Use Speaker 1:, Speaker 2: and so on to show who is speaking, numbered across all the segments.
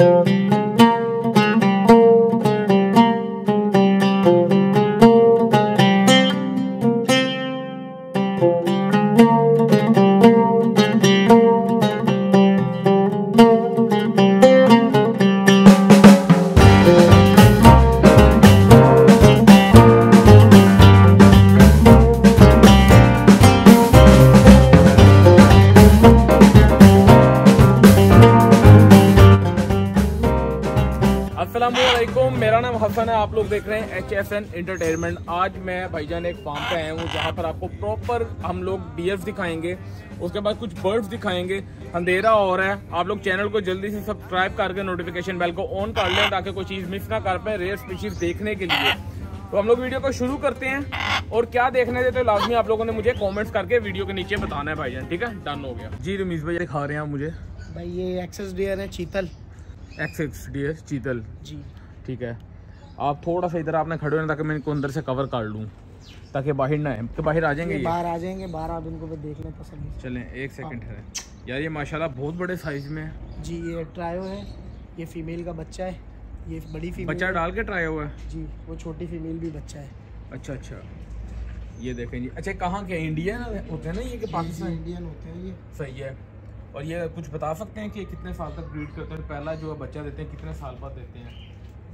Speaker 1: असलम मेरा हसन है आप लोग देख रहे हैं एच एफ़ एन इंटरटेनमेंट आज मैं भाईजान एक फार्म पे आया हूँ जहाँ पर आपको प्रॉपर हम लोग डियर्स दिखाएँगे उसके बाद कुछ बर्ड्स दिखाएँगे। अंधेरा हो रहा है आप लोग चैनल को जल्दी से सब्सक्राइब करके नोटिफिकेशन बेल को ऑन कर लें ताकि कोई चीज़ मिस ना कर पाए रेयर स्पीशीज देखने के लिए। तो हम लोग वीडियो को शुरू करते हैं और क्या देखने देते लाजमी आप लोगों ने मुझे कॉमेंट्स करके वीडियो के नीचे बताना है भाईजान ठीक है? डन हो गया। जी रमीज भाई दिखा रहे हैं आप मुझे।
Speaker 2: भाई ये एक्सेस डियर है चीतल।
Speaker 1: एक्स एक्स डी एस चीतल।
Speaker 2: जी।
Speaker 1: ठीक है। आप थोड़ा सा इधर आपने खड़े होना ताकि मैं इनको अंदर से कवर कर लूँ ताकि बाहर ना आए। तो बाहर आ जाएँगे
Speaker 2: बाहर आ जाएँगे बाहर आप इनको भी देख लें से।
Speaker 1: चलें एक सेकंड है। यार ये माशाल्लाह बहुत बड़े साइज़ में है।
Speaker 2: जी ये ट्रायो है ये फीमेल का बच्चा है ये बड़ी फीमेल
Speaker 1: बच्चा डाल के ट्राई हुआ है?
Speaker 2: जी वो छोटी फीमेल भी बच्चा है।
Speaker 1: अच्छा अच्छा। ये देखें जी। अच्छा कहाँ के इंडिया ना होते हैं ना ये कि पाकिस्तान?
Speaker 2: इंडियन होते हैं ये।
Speaker 1: सही है। और ये कुछ बता सकते हैं कि कितने साल तक ब्रीड करते हैं? पहला जो बच्चा देते हैं कितने साल बाद देते हैं?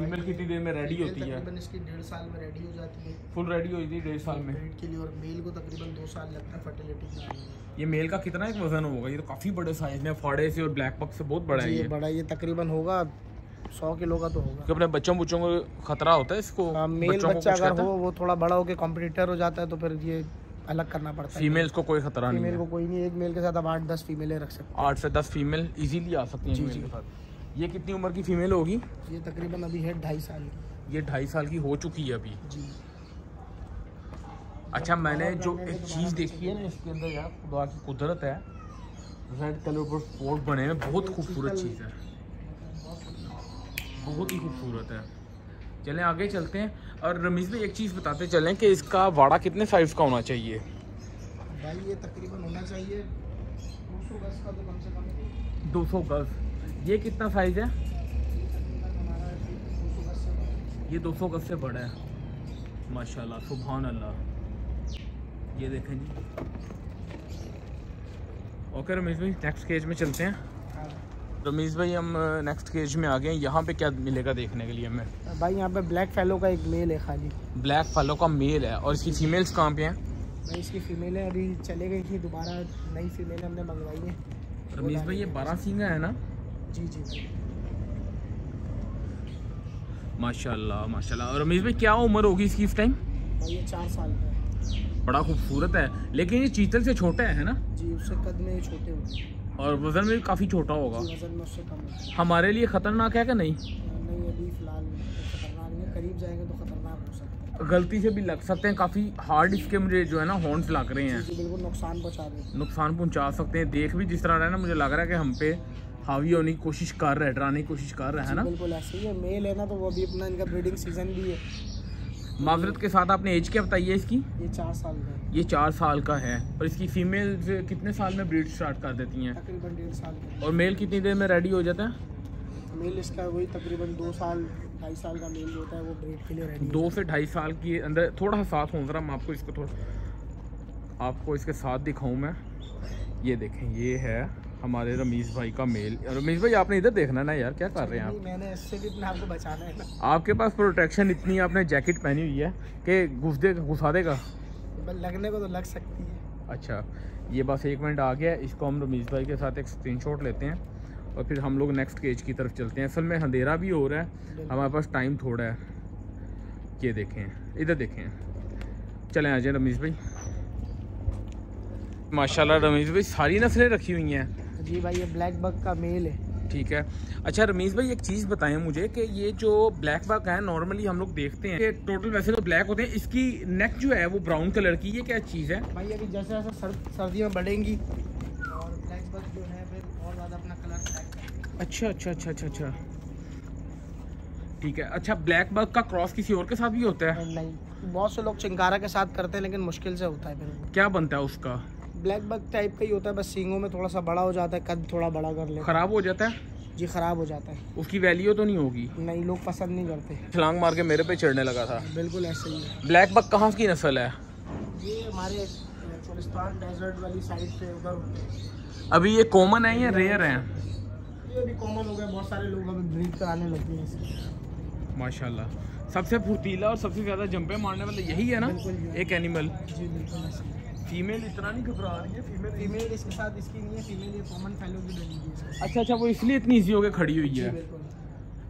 Speaker 1: फीमेल कितनी देर में रेडी होती है?
Speaker 2: तकरीबन इसकी डेढ़ साल में रेडी हो जाती है।
Speaker 1: फुल रेडी होती है डेढ़ साल में?
Speaker 2: ब्रीड के लिए और मेल को तकरीबन दो साल लगता है फर्टिलिटी में
Speaker 1: ये मेल का कितना एक वज़न होगा? ये तो काफ़ी बड़े साइज़ में फाड़े से और ब्लैक पक से बहुत बड़ा है ये।
Speaker 2: बड़ा ये तकरीबन होगा सौ किलो का तो होगा।
Speaker 1: अपने बच्चों बुच्चों को खतरा होता है इसको
Speaker 2: हाँ, मेल
Speaker 1: बच्चों
Speaker 2: बच्चा अगर हो? वो थोड़ा बड़ा होकर कॉम्पिटिटर हो जाता है तो फिर ये अलग करना पड़ता है।
Speaker 1: फीमेल्स को कोई खतरा नहीं
Speaker 2: फीमेल को कोई नहीं एक मेल के साथ आप आठ दस फीमेलें रख सकते
Speaker 1: आठ से दस फीमेल इजीली आ सकती हैं
Speaker 2: जी, जी।
Speaker 1: के साथ। ये कितनी उम्र की फीमेल होगी?
Speaker 2: ये तकरीबन अभी है ढाई साल की।
Speaker 1: ये ढाई साल की हो चुकी है अभी।
Speaker 2: जी।
Speaker 1: अच्छा मैंने जो एक चीज़ देखी है ना इसके अंदर यार खुदा की कुदरत है। रेड कलर पर स्पॉट बने हुए बहुत खूबसूरत चीज़ है। बहुत ही खूबसूरत है। चलें आगे चलते हैं। और रमीज भाई एक चीज़ बताते चलें कि इसका वाड़ा कितने साइज़ का होना चाहिए?
Speaker 2: भाई ये तकरीबन होना चाहिए। दो सौ गज का तो कम से कम
Speaker 1: 200 गज। ये कितना साइज़ है?
Speaker 2: ये दो सौ गज से बड़ा है।
Speaker 1: ये 200 गज से बड़ा माशाल्लाह सुभान अल्लाह ये देखें जी। ओके रमीज भाई नेक्स्ट केज में चलते हैं। रमीज भाई हम नेक्स्ट केज में आ गए हैं। यहाँ पे क्या मिलेगा देखने के लिए हमें?
Speaker 2: भाई यहाँ पे ब्लैक फैलो का एक मेल है खाली।
Speaker 1: ब्लैक फैलो का मेल है। और इसकी फीमेल्स कहाँ पे हैं?
Speaker 2: भाई इसकी फीमेलें अभी चले गई थी दोबारा नई फीमेलें हमने मंगवाई हैं।
Speaker 1: रमीज भाई ये बारह सिंगा है ना?
Speaker 2: जी जी
Speaker 1: माशाल्लाह माशाल्लाह। और रमीज भाई क्या उम्र होगी इसकी इस टाइम
Speaker 2: ये चार साल का है।
Speaker 1: बड़ा खूबसूरत है लेकिन ये चीतल से छोटा है ना?
Speaker 2: जी उससे कद में ये छोटे होते हैं।
Speaker 1: और वज़न में भी काफ़ी छोटा होगा।
Speaker 2: वज़न में उससे कम होते हैं।
Speaker 1: हमारे लिए खतरनाक है कि नहीं?
Speaker 2: नहीं अभी फ़िलहाल तो खतरनाक नहीं करीब जाएँगे तो खतरनाक हो सकता है।
Speaker 1: गलती से भी लग सकते हैं काफ़ी हार्ड इसके मुझे जो है ना हॉर्न्स लग रहे हैं।
Speaker 2: बिल्कुल नुकसान पहुँचा
Speaker 1: नुकसान पहुँचा सकते हैं। देख भी जिस तरह रहा है ना मुझे लग रहा है कि हम पे हावी होने की कोशिश कर रहा है डराने की कोशिश कर रहा है ना?
Speaker 2: बिल्कुल ऐसे ही है मेल है ना तो वो अभी अपना इनका ब्रीडिंग सीज़न भी है।
Speaker 1: माजरत के साथ आपने एज क्या बताई है इसकी?
Speaker 2: ये चार साल का है।
Speaker 1: ये चार साल का है और इसकी फीमेल कितने साल में ब्रीड स्टार्ट कर देती हैं?
Speaker 2: तकरीबन डेढ़ साल का।
Speaker 1: और मेल कितनी देर में रेडी हो जाता है?
Speaker 2: है। मेल इसका वही तकरीबन दो साल ढाई साल का मेल होता है वो ब्रीड के लिए रेडी
Speaker 1: दो से ढाई साल के अंदर थोड़ा सा साथ हूँ ज़रा मैं आपको इसको थोड़ा आपको इसके साथ दिखाऊँ मैं। ये देखें ये है हमारे रमीज़ भाई का मेल। रमीज़ भाई आपने इधर देखना ना यार क्या कर रहे हैं आप?
Speaker 2: मैंने इससे भी अपने आप को बचाना है ना।
Speaker 1: आपके पास प्रोटेक्शन इतनी है आपने जैकेट पहनी हुई है कि घुस दे घुसा देगा?
Speaker 2: लगने को तो लग सकती है।
Speaker 1: अच्छा ये बस एक मिनट आ गया इसको हम रमीज़ भाई के साथ एक स्क्रीनशॉट लेते हैं और फिर हम लोग नेक्स्ट केज की तरफ़ चलते हैं। असल में अंधेरा भी हो रहा है हमारे पास टाइम थोड़ा है। ये देखें इधर देखें। चलें आ जाए रमीज़ भाई। माशाल्लाह रमीज़ भाई सारी नस्लें रखी हुई हैं।
Speaker 2: जी भाई ये ब्लैक बग का मेल है।
Speaker 1: ठीक है। अच्छा रमीज़ भाई एक चीज़ बताएँ मुझे कि ये जो ब्लैक बग है नॉर्मली हम लोग देखते हैं कि टोटल वैसे तो ब्लैक होते हैं। इसकी नेक जो है वो ब्राउन कलर की ये क्या चीज़ है?
Speaker 2: भाई अभी जैसे जैसे सर, सर्दियाँ बढ़ेंगी और ब्लैक बग जो है फिर और ज़्यादा अपना कलर
Speaker 1: अच्छा अच्छा अच्छा अच्छा अच्छा। ठीक है। अच्छा ब्लैक बग का क्रॉस किसी और के साथ भी होता है?
Speaker 2: नहीं बहुत से लोग चिंकारा के साथ करते हैं लेकिन मुश्किल से होता है फिर।
Speaker 1: क्या बनता है उसका?
Speaker 2: ब्लैक बग टाइप का ही होता है बस सींगों में थोड़ा सा बड़ा हो जाता है कद थोड़ा बड़ा कर ले।
Speaker 1: खराब हो जाता है?
Speaker 2: जी ख़राब हो जाता है।
Speaker 1: उसकी वैल्यू तो नहीं होगी?
Speaker 2: नहीं लोग पसंद नहीं करते।
Speaker 1: छलांग मार के मेरे पे चढ़ने लगा था।
Speaker 2: बिल्कुल ऐसे ही है।
Speaker 1: ब्लैक बक कहाँ की नस्ल है?
Speaker 2: ये हमारे चोलिस्तान डेजर्ट वाली साइड पे उधर होते हैं।
Speaker 1: अभी ये कॉमन है या रेयर है?
Speaker 2: ये भी कॉमन हो गया बहुत सारे लोग अभी ब्रीड कराने लगे हैं
Speaker 1: माशाल्लाह। सबसे फुर्तीला और सबसे ज़्यादा जंपे मारने वाला यही है ना? एक एनिमल
Speaker 2: जी बिल्कुल।
Speaker 1: फीमेल इतना नहीं घबरा रही है फीमेल
Speaker 2: फीमेल इसके साथ इसकी नहीं है फीमेल ये कॉमन फैलो की डली हुई है।
Speaker 1: अच्छा अच्छा वो इसलिए इतनी ईजी होकर खड़ी हुई है।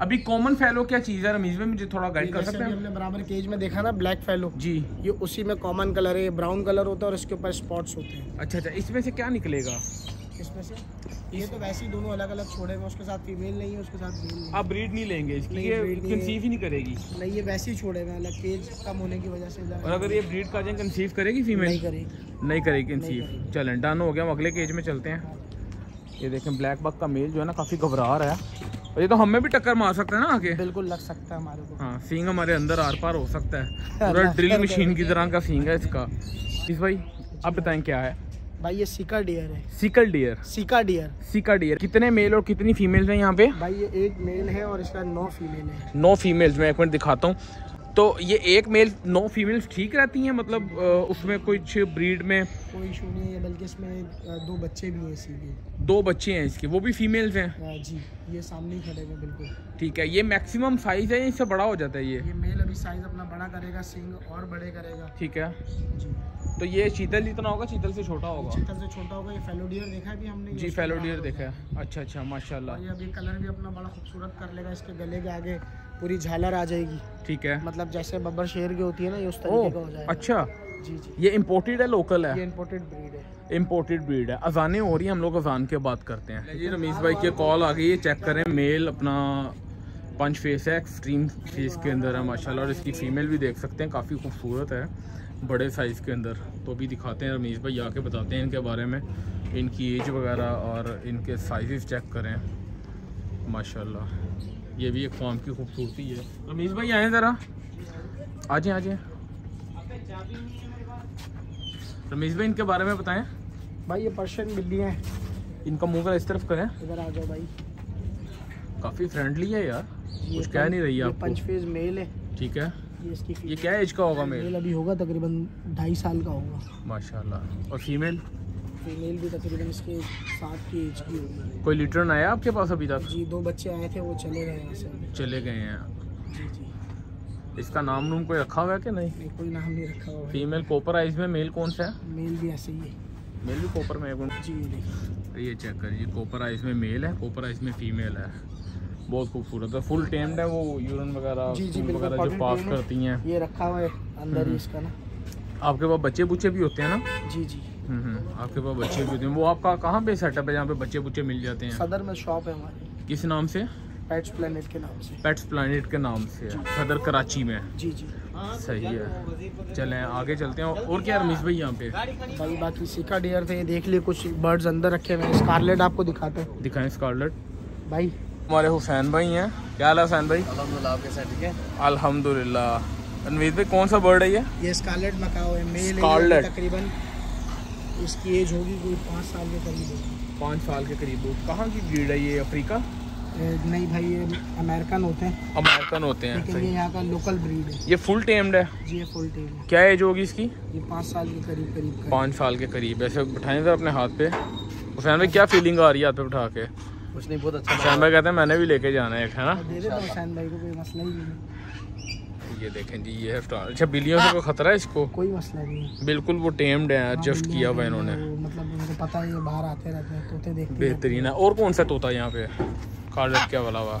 Speaker 1: अभी कॉमन फैलो क्या चीज़ है रमीज में मुझे थोड़ा गाइड कर सकते हैं?
Speaker 2: हमने बराबर केज में देखा ना ब्लैक फैलो
Speaker 1: जी।
Speaker 2: ये उसी में कॉमन कलर है ब्राउन कलर होता है और इसके ऊपर स्पॉट्स होते हैं।
Speaker 1: अच्छा अच्छा इसमें से क्या निकलेगा?
Speaker 2: इसमें से? ये तो वैसे ही दोनों अलग अलग छोड़े हुए उसके साथ फीमेल नहीं है उसके साथ मेल नहीं
Speaker 1: आप ब्रीड नहीं लेंगे इसकी
Speaker 2: नहीं,
Speaker 1: ये कंसीव ही नहीं करेगी।
Speaker 2: नहीं ये वैसे ही छोड़े हुए हैं अलग केज कम होने की वजह से
Speaker 1: और अगर ये ब्रीड का जाए कंसीव करेगी फीमेल नहीं
Speaker 2: करेगी।
Speaker 1: नहीं करेगी कंसीव। चलें डन हो गया हम अगले केज में चलते हैं। ये देखें ब्लैक बक का मेल जो है ना काफ़ी घबरा रहा है। और ये तो हमें भी टक्कर मार सकता है ना आगे।
Speaker 2: बिल्कुल लग सकता है हमारे को।
Speaker 1: हाँ सींग हमारे अंदर आर पार हो सकता है। पूरा ड्रिल मशीन की तरह का सींग है इसका। इस भाई आप बताएँ क्या है?
Speaker 2: भाई ये सिका डियर है।
Speaker 1: Sickle deer
Speaker 2: sika deer.
Speaker 1: Sika deer कितने मेल और कितनी फीमेल्स हैं यहाँ पे?
Speaker 2: भाई ये एक मेल है और इसका नौ फीमेल है।
Speaker 1: नौ फीमेल्स मैं एक मिनट दिखाता हूँ। तो ये एक मेल नौ फीमेल्स ठीक रहती हैं? मतलब उसमें कुछ ब्रीड में?
Speaker 2: कोई इशू नहीं है बल्कि इसमें दो बच्चे भी हैं इसी के।
Speaker 1: दो बच्चे हैं इसके वो भी फीमेल्स हैं?
Speaker 2: जी ये सामने ही खड़े हुए बिल्कुल।
Speaker 1: ठीक है ये मैक्सिमम साइज़ है इससे बड़ा हो जाता है ये?
Speaker 2: ये मेल अभी साइज़ अपना बड़ा करेगा सिंग और बड़े करेगा।
Speaker 1: ठीक है।
Speaker 2: जी।
Speaker 1: तो ये चीतल जितना होगा चीतल से छोटा होगा?
Speaker 2: चितल से छोटा होगा ये फेलो डियर देखा है भी हमने?
Speaker 1: जी
Speaker 2: उसके
Speaker 1: फेलो
Speaker 2: बाद
Speaker 1: डियर
Speaker 2: होगा।
Speaker 1: देखा है। अच्छा अच्छा माशाल्लाह।
Speaker 2: ये अभी कलर भी अपना बड़ा खूबसूरत कर लेगा इसके गले के आगे। पूरी झालर आ जाएगी।
Speaker 1: ठीक है।
Speaker 2: मतलब जैसे बब्बर शेर की होती है ना ये उस
Speaker 1: ओ
Speaker 2: तरीके का हो जाएगा।
Speaker 1: अच्छा।
Speaker 2: जी जी।
Speaker 1: ये इम्पोर्टेड है लोकल
Speaker 2: ये
Speaker 1: है
Speaker 2: इम्पोर्टेड ब्रीड है।
Speaker 1: इम्पोर्टेड ब्रीड है। अजानें हो रही हैं हम लोग अजान के बात करते हैं। जी रमीश भाई की कॉल आ गई है चेक करें मेल अपना पंच फेस है एक्सट्रीम फेस के अंदर है माशाल्लाह और इसकी फीमेल भी देख सकते हैं काफ़ी खूबसूरत है बड़े साइज़ के अंदर। तो भी दिखाते हैं रमीश भाई आके बताते हैं इनके बारे में इनकी एज वगैरह और इनके साइजेस चेक करें। माशाल्लाह। ये भी एक फॉर्म की खूबसूरती है। रमीश भाई आए ज़रा। आ जाए आ जाए रमीश भाई इनके बारे में बताएँ।
Speaker 2: भाई ये पर्शियन बिल्ली है।
Speaker 1: इनका मुँह इस तरफ़ करें।
Speaker 2: इधर आ जाओ भाई।
Speaker 1: काफ़ी फ्रेंडली है यार। कुछ कह नहीं रही
Speaker 2: ये
Speaker 1: आपको।
Speaker 2: पंच फ़ेज़ मेल है।
Speaker 1: ठीक है।
Speaker 2: ये इसकी
Speaker 1: ये क्या एज का होगा मेल
Speaker 2: मेल अभी होगा तकरीबन ढाई साल का होगा।
Speaker 1: माशाल्लाह। और फीमेल
Speaker 2: फीमेल भी तकरीबन इसके सात की एज की होगी
Speaker 1: कोई रिटर्न आया आपके पास अभी तक?
Speaker 2: जी दो बच्चे आए थे वो चले गए यहाँ से।
Speaker 1: चले गए हैं।
Speaker 2: जी जी।
Speaker 1: इसका नाम नूम कोई रखा हुआ है कि नहीं?
Speaker 2: नहीं कोई नाम नहीं रखा हुआ है।
Speaker 1: फीमेल कोपर आइज़ में मेल कौन सा है?
Speaker 2: मेल भी ऐसे ही है।
Speaker 1: मेल भी कोपर में है
Speaker 2: जी देखिए।
Speaker 1: ये चेक करिए कोपर आइज़ में मेल है कोपर आइज़ में फीमेल है। बहुत खूबसूरत है फुल टेम्ड है वो यूरन वगैरह
Speaker 2: जी जी
Speaker 1: वगैरह जो पास करती हैं।
Speaker 2: ये रखा हुआ है अंदर
Speaker 1: हम्म।
Speaker 2: ही इसका ना।
Speaker 1: आपके पास बच्चे बुच्चे भी होते हैं ना?
Speaker 2: जी जी।
Speaker 1: हम्म, हम्म, आपके पास बच्चे भी होते हैं। वो आपका कहाँ पे सेटअप है जहाँ पे बच्चे बुच्चे मिल जाते हैं?
Speaker 2: सदर में शॉप है हमारी।
Speaker 1: किस नाम से?
Speaker 2: पेट्स प्लेनेट के नाम से।
Speaker 1: पेट्स प्लानिट के नाम से। सदर कराची में।
Speaker 2: जी जी।
Speaker 1: सही है। चलें आगे चलते हैं। और क्या रमीश भाई यहाँ पे?
Speaker 2: भाई बाकी सिका डियर थे देख लिए कुछ बर्ड्स अंदर रखे हुए हैं। स्कारलेट आपको दिखाते हैं।
Speaker 1: दिखाएँ स्कारलेट
Speaker 2: भाई।
Speaker 1: हमारे हुसैन भाई हैं। क्या हाल है हुसैन भाई?
Speaker 2: अलहमदिल्ला है?
Speaker 1: रणवीर भाई कौन सा बर्ड है ये?
Speaker 2: ये स्कारलेट मकाओ है। मेल है तकरीबन। इसकी एज होगी कोई पाँच साल के करीब होगी।
Speaker 1: पाँच साल के करीब होगी। कहाँ की ब्रीड है ये अफ्रीका?
Speaker 2: नहीं भाई ये अमेरिकन होते हैं।
Speaker 1: अमेरिकन होते हैं
Speaker 2: लेकिन ये यहाँ का लोकल ब्रीड है।
Speaker 1: ये फुल टेम्ड है?
Speaker 2: जी ये फुल टेल है।
Speaker 1: क्या एज होगी इसकी?
Speaker 2: ये पाँच साल के करीब करीब
Speaker 1: पाँच साल के करीब। ऐसे बिठाएँ जरा अपने हाथ पे। हुसैन भाई क्या फीलिंग आ रही है हाथ पे बिठा के?
Speaker 2: कुछ नहीं बहुत अच्छा
Speaker 1: हुसैन भाई कहते हैं मैंने भी लेके जाना है एक है ना?
Speaker 2: दे देता हुसैन भाई को कोई मसला ही नहीं है।
Speaker 1: ये देखें जी ये है अच्छा बिल्लियों से कोई खतरा है इसको?
Speaker 2: कोई मसला नहीं है।
Speaker 1: बिल्कुल वो टेम्ड है
Speaker 2: हाँ,
Speaker 1: एडजस्ट किया हुआ इन्होंने।
Speaker 2: मतलब उनको पता है ये बाहर आते रहते हैं तोते देखते हैं।
Speaker 1: बेहतरीन है। और कौन सा तोता यहाँ पे? कार्डट क्या वाला हुआ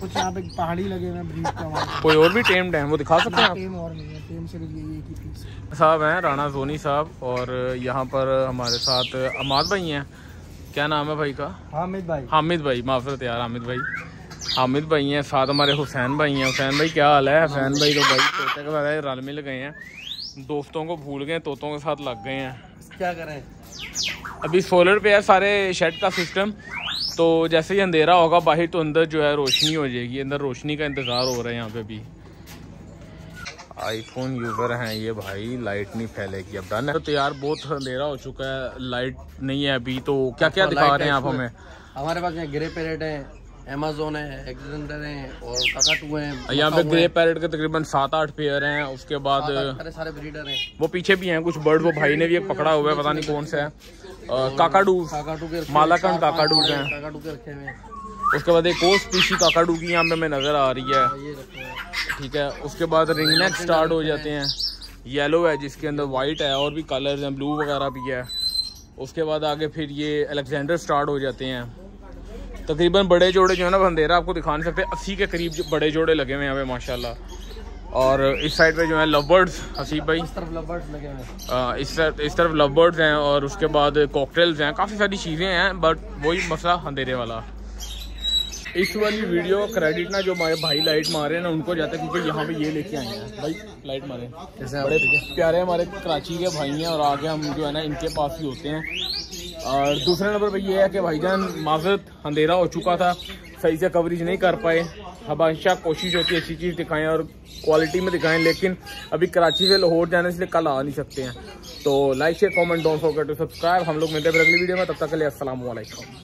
Speaker 2: कुछ यहाँ पे पहाड़ी लगे हुए हैं ब्रीड के
Speaker 1: कोई और भी टेम्ड है? वो दिखा सकते हैं आप?
Speaker 2: टेम और नहीं है। टेम सिर्फ़ यही एक ही पीस है
Speaker 1: साहब हैं राणा जोनी साहब और यहाँ पर हमारे साथ अमाद भाई हैं। क्या नाम है भाई का?
Speaker 2: हामिद भाई।
Speaker 1: हामिद भाई माफरत यार हामिद भाई। हामिद भाई हैं साथ हमारे हुसैन भाई हैं। हुसैन भाई क्या हाल है? हुसैन भाई तो भाई तोते के बगैर रल मिल गए हैं। दोस्तों को भूल गए तोतों के साथ लग गए हैं।
Speaker 2: क्या करें?
Speaker 1: अभी सोलर पे है सारे शेड का सिस्टम तो जैसे ही अंधेरा होगा बाहर तो अंदर जो है रोशनी हो जाएगी। अंदर रोशनी का इंतज़ार हो रहा है यहाँ पे भी। आईफोन यूज़र हैं ये भाई लाइट नहीं फैलेगी। अब डन है। तो यार बहुत अंधेरा हो चुका है। लाइट नहीं है अभी तो क्या क्या दिखा रहे हैं आप हमें?
Speaker 3: हमारे पास ग्रे पेरेट है। अमेजोन है एक्सेंडर है और काकाटू है
Speaker 1: यहाँ पे ग्रे पैरेट के तकरीबन सात आठ पेयर हैं उसके बाद
Speaker 3: सारे सारे ब्रीडर हैं।
Speaker 1: वो पीछे भी हैं कुछ बर्ड वो भाई ने भी एक पकड़ा हुआ है पता नहीं कौन सा है। काकाडू मालाकंड
Speaker 3: हुए हैं, चार
Speaker 1: के हैं।
Speaker 3: रखे हुए हैं।
Speaker 1: उसके बाद एक और स्पीशी काकाडू की यहाँ पे हमें नज़र आ रही है।
Speaker 3: हैं
Speaker 1: ठीक है उसके बाद रिंग नेक स्टार्ट हो जाते हैं। येलो है जिसके अंदर वाइट है और भी कलर्स हैं ब्लू वगैरह भी है। उसके बाद आगे फिर ये अलेक्जेंडर स्टार्ट हो जाते हैं। तकरीबन बड़े जोड़े जो है ना बंदेरा आपको दिखा नहीं सकते अस्सी के करीब बड़े जोड़े लगे हुए हैं यहाँ पे माशाल्लाह। और इस साइड पे जो है लवर्ड्स हसीब भाई।
Speaker 3: इस तरफ़ लवर्स लगे हैं।
Speaker 1: इस तरफ़ इस तरफ़ लवर्ड्स हैं और उसके बाद कॉकटेल्स हैं। काफ़ी सारी चीज़ें हैं बट वही मसला अंधेरे वाला। इस वाली वीडियो क्रेडिट ना जो हमारे भाई लाइट मारे हैं ना उनको जाता है क्योंकि यहाँ पे ये लेके आए हैं। भाई लाइट मारे बड़े प्यारे हमारे कराची के भाई हैं और आगे हम जो है ना इनके पास ही होते हैं। और दूसरे नंबर पर ये है कि भाईजान माजरत अंधेरा हो चुका था, सही से कवरेज नहीं कर पाए। हमेशा कोशिश होती है अच्छी चीज़ दिखाएँ और क्वालिटी में दिखाएँ, लेकिन अभी कराची से लाहौर जाने से कल आ नहीं सकते हैं। तो like share comment don't forget to subscribe हम लोग मिलते हैं अगली वीडियो में, तब तक के लिए वालेकुम